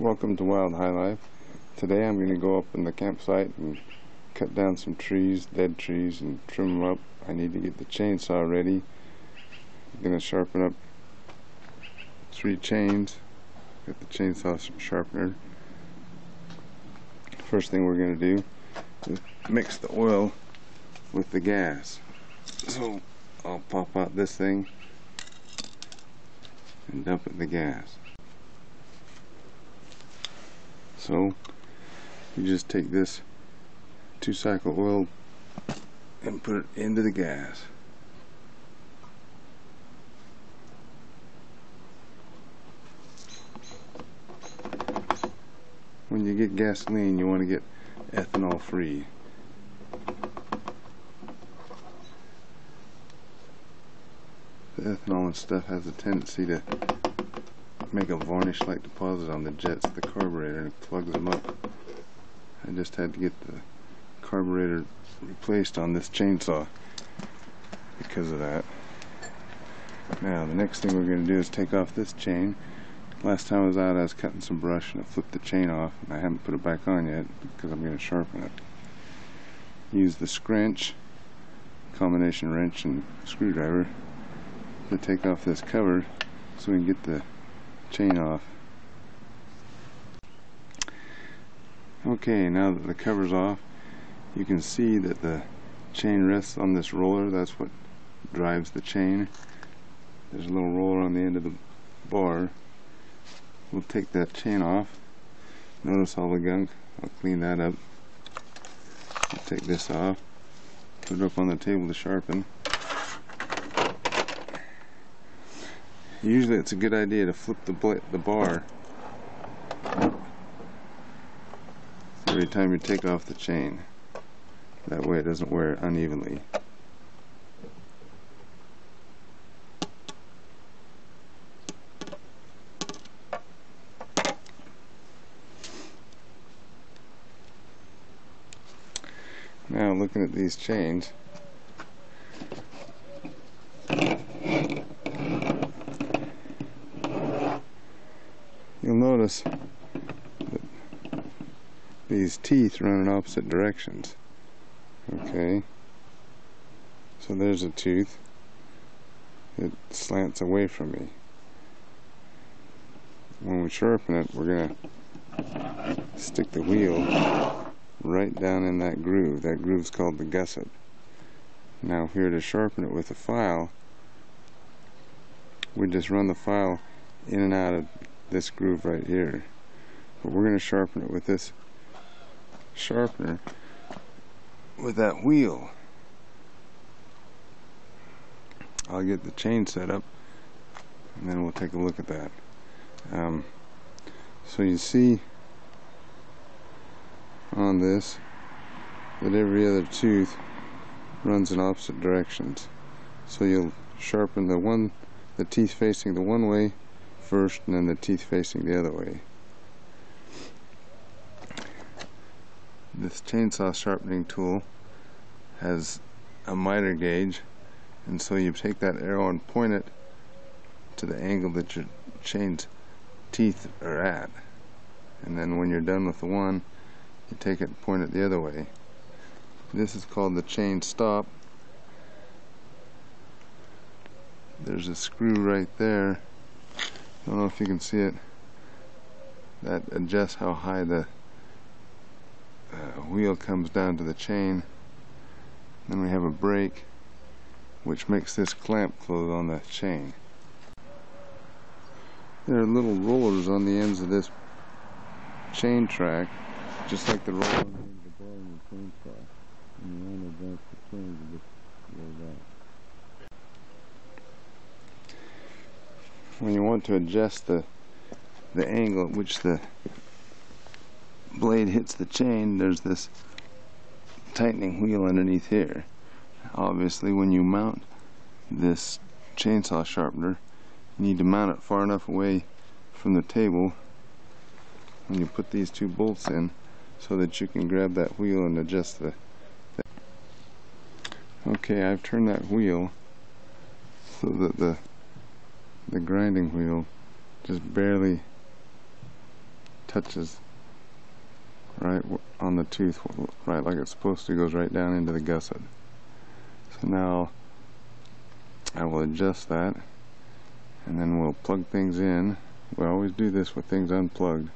Welcome to Wild High Life. Today I'm going to go up in the campsite and cut down some trees, dead trees, and trim them up. I need to get the chainsaw ready. I'm going to sharpen up three chains. Got the chainsaw sharpener. First thing we're going to do is mix the oil with the gas. So I'll pop out this thing and dump it in the gas. So you just take this two cycle oil and put it into the gas. When you get gasoline you want to get ethanol free. The ethanol and stuff has a tendency to make a varnish like deposit on the jets of the carburetor and it plugs them up. I just had to get the carburetor replaced on this chainsaw because of that. Now the next thing we're going to do is take off this chain. Last time I was out I was cutting some brush and I flipped the chain off and I haven't put it back on yet because I'm going to sharpen it. Use the scrench, combination wrench and screwdriver to take off this cover so we can get the chain off. Okay, now that the cover's off, you can see that the chain rests on this roller. That's what drives the chain. There's a little roller on the end of the bar. We'll take that chain off. Notice all the gunk. I'll clean that up. I'll take this off. Put it up on the table to sharpen. Usually it's a good idea to flip the, the bar every time you take off the chain. That way it doesn't wear unevenly. Now looking at these chains, you'll notice these teeth run in opposite directions. Okay, so there's a tooth. It slants away from me. When we sharpen it, we're going to stick the wheel right down in that groove. That groove's called the gullet. Now if we were to sharpen it with a file, we just run the file in and out of this groove right here. But we're going to sharpen it with this sharpener with that wheel. I'll get the chain set up and then we'll take a look at that. Um, so you see on this that every other tooth runs in opposite directions. So you'll sharpen the one, the teeth facing the one way first and then the teeth facing the other way. This chainsaw sharpening tool has a miter gauge and so you take that arrow and point it to the angle that your chain's teeth are at and then when you're done with the one you take it and point it the other way. This is called the chain stop. There's a screw right there I don't know if you can see it. That adjusts how high the uh, wheel comes down to the chain. Then we have a brake which makes this clamp close on the chain. There are little rollers on the ends of this chain track, just like the roller on the the bar in the chainsaw. And you want the chain, just roll that. When you want to adjust the the angle at which the blade hits the chain there's this tightening wheel underneath here. Obviously when you mount this chainsaw sharpener you need to mount it far enough away from the table when you put these two bolts in so that you can grab that wheel and adjust the, the okay I've turned that wheel so that the the grinding wheel just barely touches right on the tooth, right like it's supposed to, goes right down into the gullet. So now I will adjust that and then we'll plug things in. We always do this with things unplugged.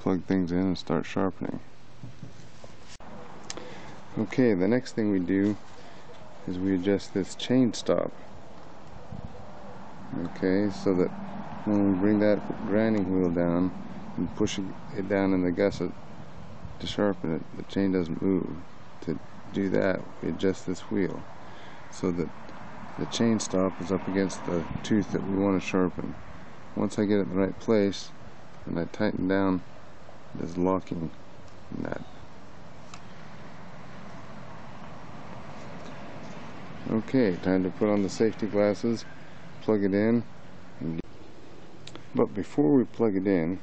Plug things in and start sharpening. Okay, the next thing we do is we adjust this chain stop. Okay, so that when we bring that grinding wheel down and push it down in the gullet to sharpen it, the chain doesn't move. To do that, we adjust this wheel so that the chain stop is up against the tooth that we want to sharpen. Once I get it in the right place, and I tighten down this locking nut. Okay, time to put on the safety glasses, plug it in. But before we plug it in,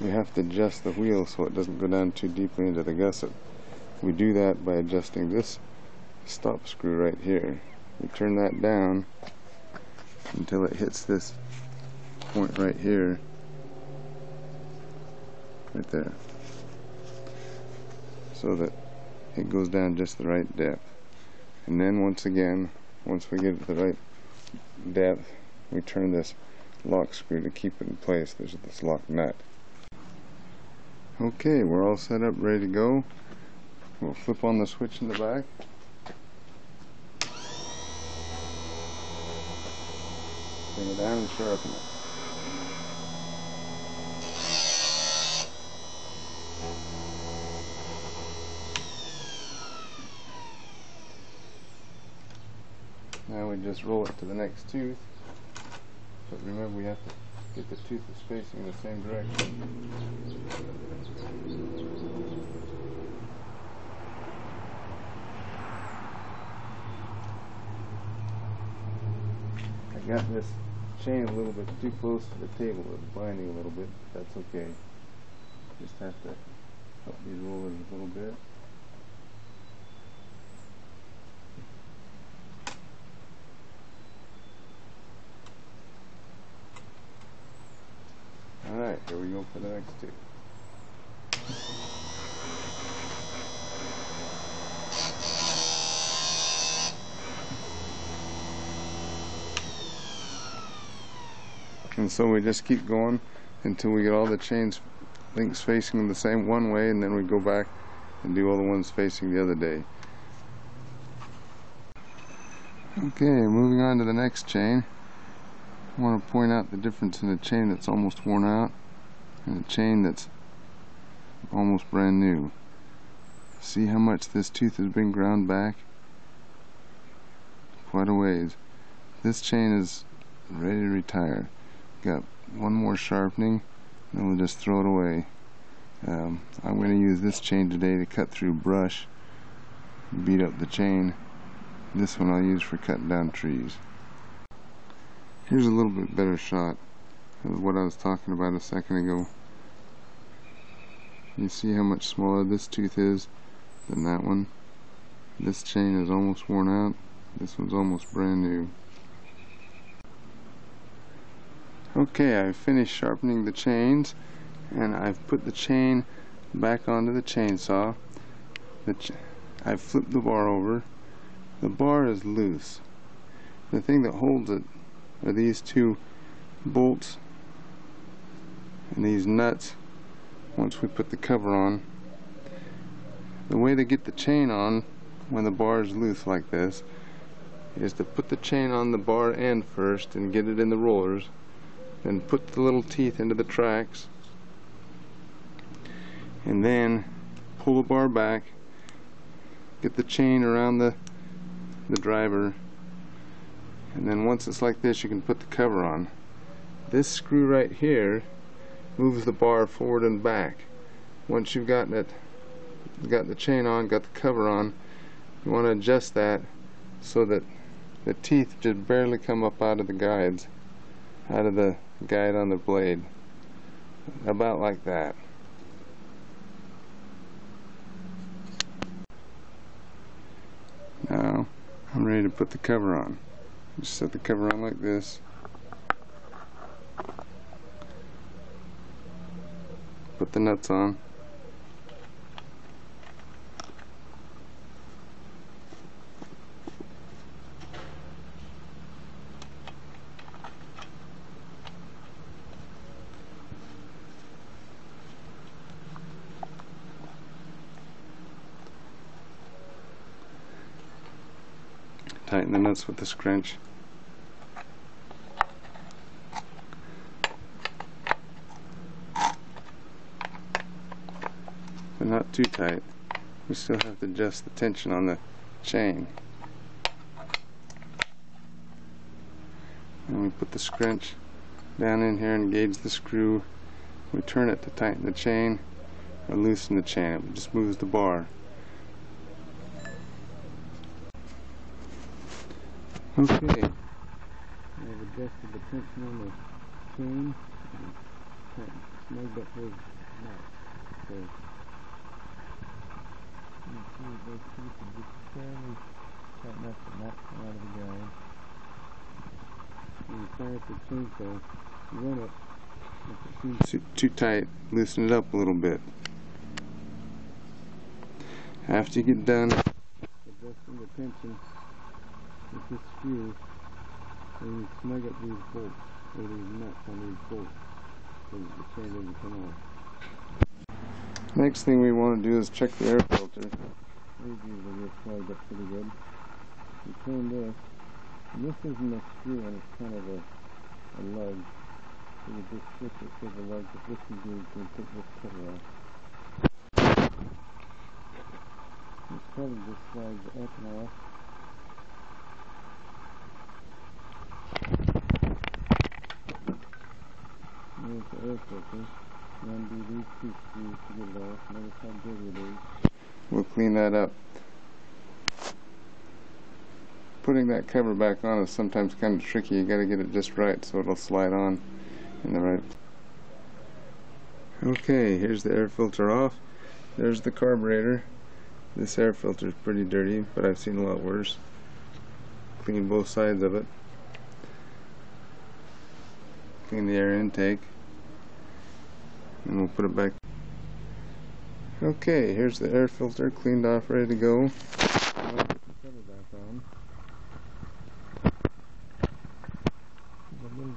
we have to adjust the wheel so it doesn't go down too deeply into the gullet. We do that by adjusting this stop screw right here. We turn that down until it hits this point right here, right there, so that it goes down just the right depth. And then once again, once we get it the right depth, we turn this lock screw to keep it in place. There's this lock nut. Okay, we're all set up, ready to go. We'll flip on the switch in the back. Bring it down and sharpen it. Now we just roll it to the next tooth. But remember we have to get the tooth that's facing the same direction. I got this chain a little bit too close to the table. It's binding a little bit. That's okay. Just have to help these rollers a little bit. Alright, here we go for the next two. And so we just keep going until we get all the chains links facing the same one way and then we go back and do all the ones facing the other day. Okay, moving on to the next chain. I want to point out the difference in a chain that's almost worn out and a chain that's almost brand new. See how much this tooth has been ground back? Quite a ways. This chain is ready to retire. Got one more sharpening, then we'll just throw it away. Um, I'm going to use this chain today to cut through brush, beat up the chain. This one I'll use for cutting down trees. Here's a little bit better shot what I was talking about a second ago. You see how much smaller this tooth is than that one? This chain is almost worn out. This one's almost brand new. Okay, I've finished sharpening the chains and I've put the chain back onto the chainsaw. The ch I've flipped the bar over. The bar is loose. The thing that holds it are these two bolts and these nuts once we put the cover on. The way to get the chain on when the bar is loose like this is to put the chain on the bar end first and get it in the rollers then put the little teeth into the tracks and then pull the bar back get the chain around the the driver and then once it's like this you can put the cover on this screw right here moves the bar forward and back. Once you've gotten it got the chain on got the cover on you want to adjust that so that the teeth just barely come up out of the guides out of the guide on the blade. About like that. Now I'm ready to put the cover on. Just set the cover on like this the nuts on. Tighten the nuts with the scrench. Too tight. We still have to adjust the tension on the chain. And we put the scrench down in here and gauge the screw. We turn it to tighten the chain or loosen the chain. It just moves the bar. Okay. I've adjusted the tension on the chain and tightened- snugged up those knots. So see those pieces just barely tighten up the come out of the guide. When you up the chainsaw, you run it. If too, too tight, loosen it up a little bit. After you get done adjusting the tension with this screw, then you snug up these bolts, or these nuts on these bolts, so the chain doesn't come off. Next thing we want to do is check the air filter. These usually get plugged up pretty good. You turn this, and this isn't a screw and it's kind of a, a lug. So you just switch it to the lug, but this is you can take this cover off. This cover just slides up and off. Here's the air filter. To. We'll clean that up. Putting that cover back on is sometimes kind of tricky. You gotta get it just right so it'll slide on in the right. Okay, here's the air filter off. There's the carburetor. This air filter is pretty dirty, but I've seen a lot worse. Clean both sides of it. Clean the air intake. And we'll put it back. Okay, here's the air filter cleaned off, ready to go.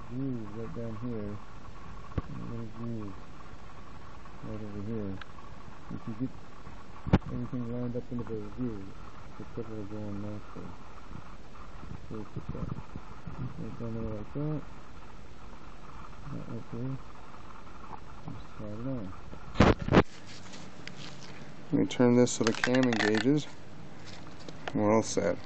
Groove right down here. And a little groove right over here. If you get everything lined up into the groove, the cover will go on nicely. So put that right down there like. That right there. Just slide it on. Let me turn this so the cam engages. We're all set.